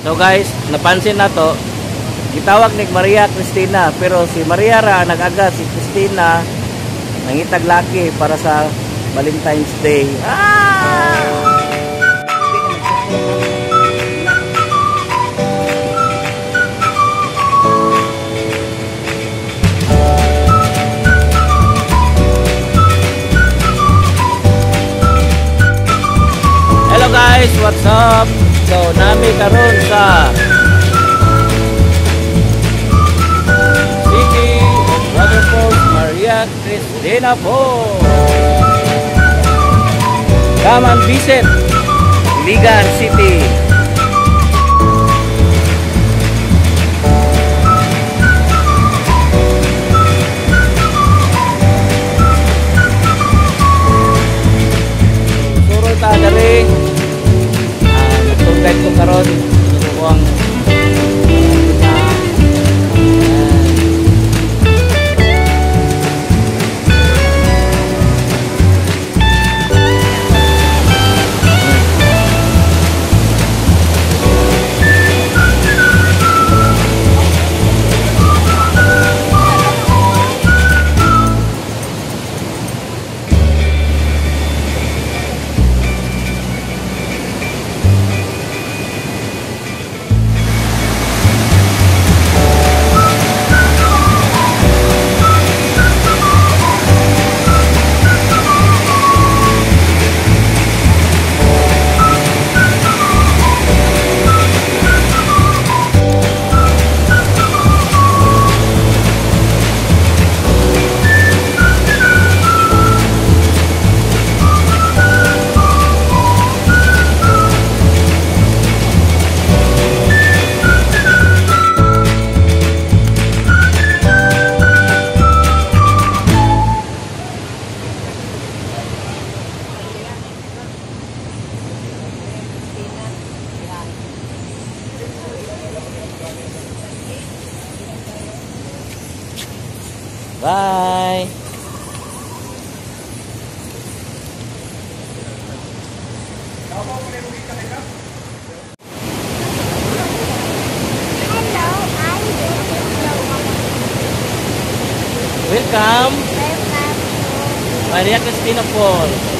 So guys, napansin na to, gitawag ni Maria Cristina, pero si Maria ra nag-aga si Cristina nangitag laki para sa Valentine's Day. Ah! Hello guys, what's up? So, nami karon sa City of Waterfalls Maria Cristina po. Come and visit Ligan City. народу. Bye. Welcome, Welcome. Maria Cristina Falls.